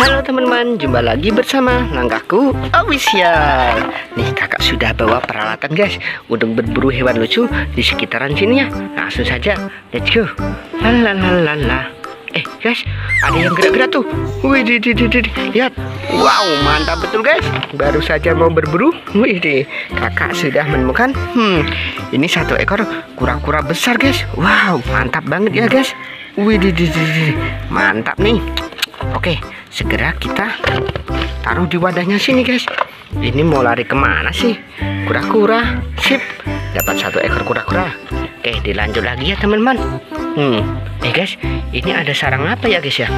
Halo teman-teman, jumpa lagi bersama Langkahku Official. Nih kakak sudah bawa peralatan guys. Untuk berburu hewan lucu di sekitaran sini ya. Langsung saja, let's go. Lalalala Eh guys, ada yang gerak-gerak tuh. Wih, di, di, di, di. lihat. Wow, mantap betul guys. Baru saja mau berburu. Wih, di. kakak sudah menemukan. Hmm, ini satu ekor kura-kura besar guys. Wow, mantap banget ya guys. Wih, di, di, di, di. mantap nih. Oke, segera kita taruh di wadahnya sini guys. Ini mau lari ke mana sih? Kura-kura, sip. Dapat satu ekor kura-kura. Oke, dilanjut lagi ya teman-teman. Hmm, eh guys, ini ada sarang apa ya guys ya?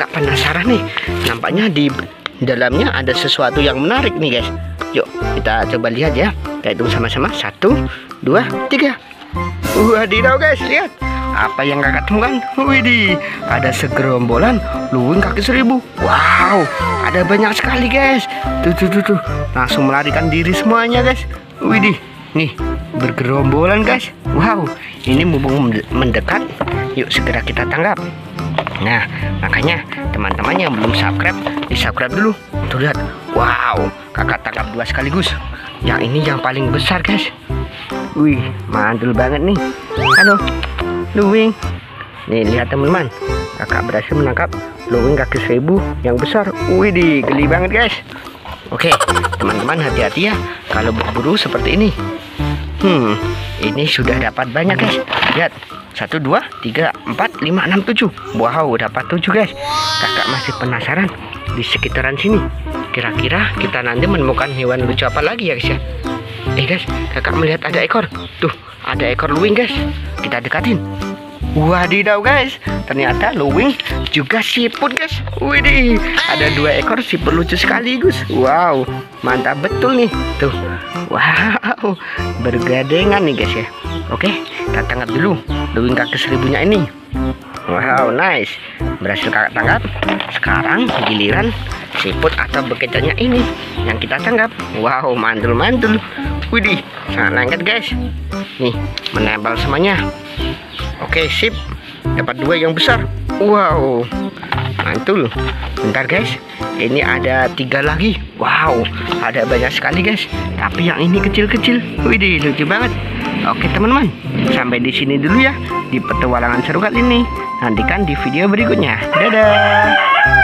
Kak penasaran nih. Nampaknya di dalamnya ada sesuatu yang menarik nih guys. Yuk, kita coba lihat ya. Kita hitung sama-sama. Satu, dua, tiga. Wadidaw guys, lihat apa yang kakak temukan? Widih, ada segerombolan luwing kaki seribu. Wow, ada banyak sekali guys. Tuh, tuh, tuh, tuh. Langsung melarikan diri semuanya guys. Widih, nih bergerombolan guys. Wow, ini mumpung mendekat. Yuk segera kita tangkap. Nah, makanya teman-teman yang belum subscribe, di subscribe dulu. Tuh lihat, wow, kakak tangkap dua sekaligus. Yang ini yang paling besar guys. Wih, mantul banget nih. Aduh, luwing. Nih lihat teman-teman. Kakak berhasil menangkap luwing kaki seribu yang besar. Wih di geli banget guys. Oke teman-teman hati-hati ya kalau berburu seperti ini. Hmm ini sudah dapat banyak guys. Lihat satu dua tiga empat lima enam tujuh. Wow dapat tujuh guys. Kakak masih penasaran di sekitaran sini. Kira-kira kita nanti menemukan hewan lucu apa lagi ya guys ya? Eh guys kakak melihat ada ekor. Tuh ada ekor luwing guys. Kita dekatin Wadidaw guys, ternyata luwing juga siput guys. Widih, ada dua ekor siput lucu sekaligus. Wow, mantap betul nih. Tuh, wow, bergadengan nih guys ya. Oke, kita tangkap dulu luwing kaki seribunya ini. Wow, nice. Berhasil kakak tangkap. Sekarang giliran siput atau bekecannya ini yang kita tangkap. Wow, mantul-mantul. Widih, sangat lengket guys. Nih, menempel semuanya. Oke sip. Dapat dua yang besar. Wow. Mantul. Bentar guys. Ini ada tiga lagi. Wow. Ada banyak sekali guys. Tapi yang ini kecil-kecil. Widih lucu banget. Oke teman-teman. Sampai di sini dulu ya Di petualangan seru kali ini. Nantikan di video berikutnya. Dadah